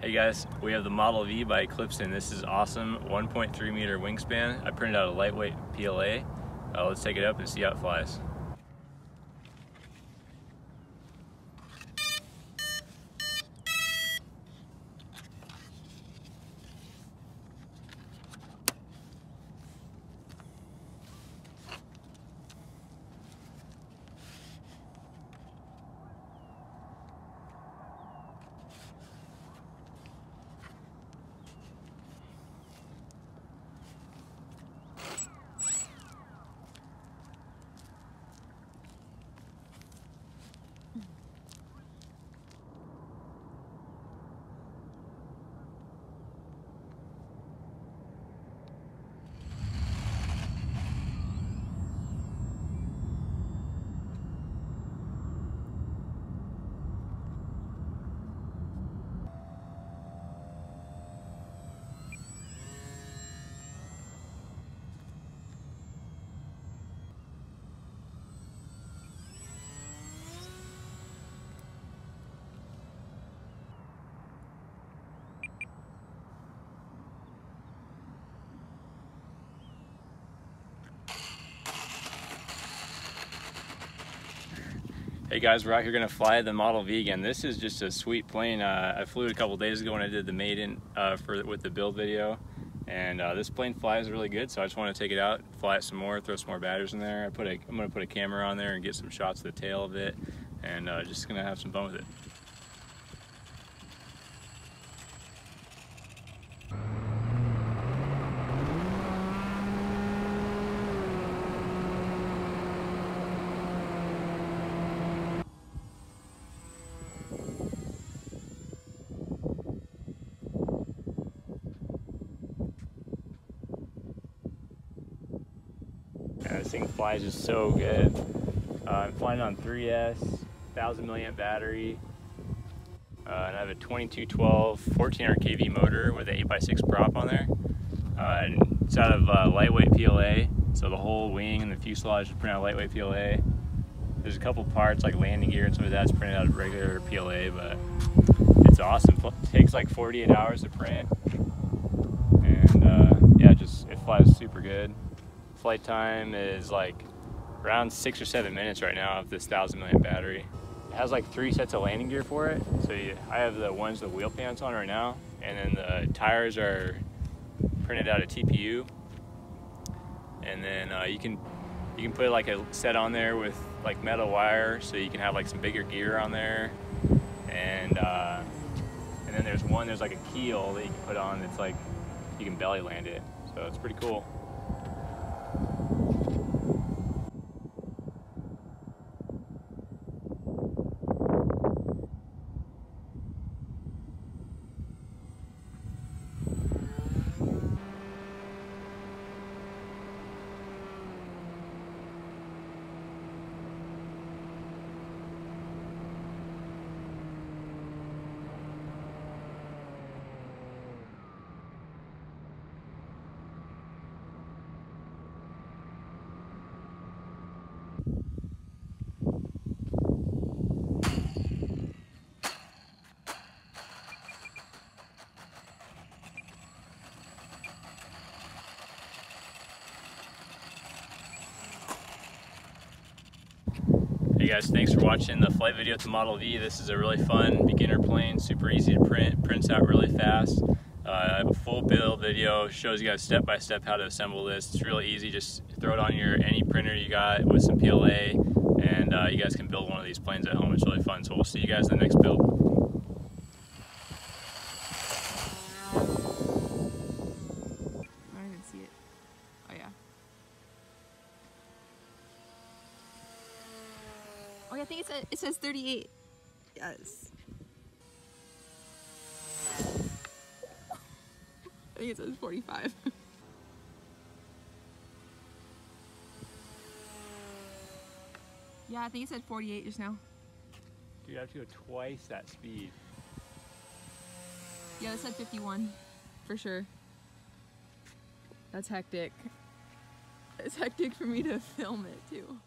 Hey guys, we have the Model V by Eclipson. This is awesome, 1.3 meter wingspan. I printed out a lightweight PLA. Uh, let's take it up and see how it flies. Hey guys, we're out here gonna fly the Model V again. This is just a sweet plane. Uh, I flew it a couple days ago when I did the maiden uh, for with the build video, and uh, this plane flies really good. So I just want to take it out, fly it some more, throw some more batteries in there. I put a, I'm gonna put a camera on there and get some shots of the tail of it, and uh, just gonna have some fun with it. This thing flies just so good. Uh, I'm flying on 3S, 1000 milliamp battery, uh, and I have a 2212 1400 kV motor with an 8x6 prop on there. Uh, and it's out of uh, lightweight PLA, so the whole wing and the fuselage is printed out of lightweight PLA. There's a couple parts like landing gear and some of that's printed out of regular PLA, but it's awesome. It takes like 48 hours to print, and uh, yeah, just it flies super good flight time is like around six or seven minutes right now of this thousand milliamp battery. It has like three sets of landing gear for it. So you, I have the ones the wheel pants on right now, and then the tires are printed out of TPU. And then uh, you can you can put like a set on there with like metal wire, so you can have like some bigger gear on there. And uh, and then there's one there's like a keel that you can put on. It's like you can belly land it, so it's pretty cool. Guys, thanks for watching the flight video to Model V. This is a really fun beginner plane, super easy to print, prints out really fast. Uh, I have a full build video, shows you guys step by step how to assemble this. It's really easy, just throw it on your any printer you got with some PLA and uh, you guys can build one of these planes at home. It's really fun. So we'll see you guys in the next build. Oh, I think it says, it says 38. Yes. I think it says 45. yeah, I think it said 48 just now. Dude, I have to go twice that speed. Yeah, it said 51 for sure. That's hectic. It's hectic for me to film it too.